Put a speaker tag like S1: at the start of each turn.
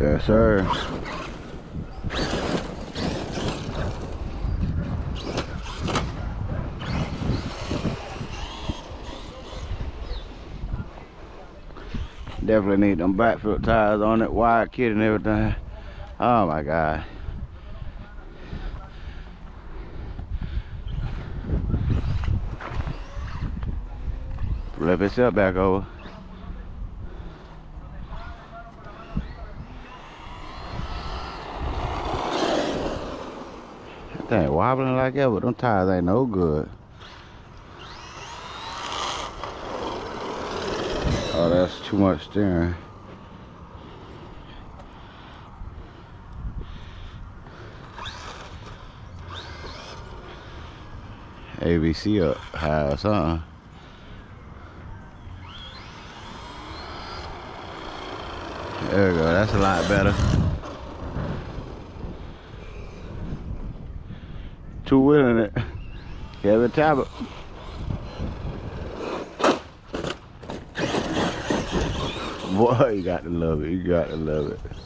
S1: Yes, sir. Definitely need them backfield tires on it, wide kit and everything. Oh my god. Flip itself back over. Thing wobbling like that, but them tires ain't no good. Oh, that's too much steering. ABC up high or something. There we go, that's a lot better. Two wheeling it. Kevin Talbot. Boy, you got to love it. You got to love it.